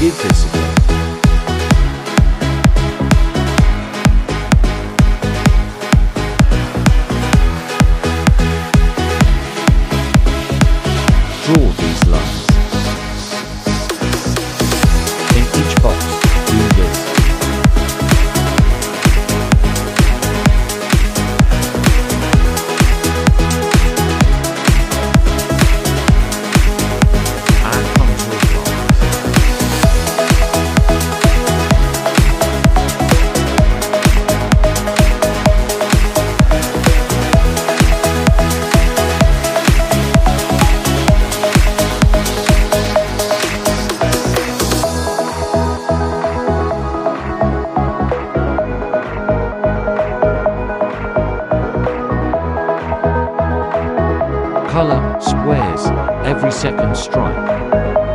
Go. Draw Color, squares, every second strike.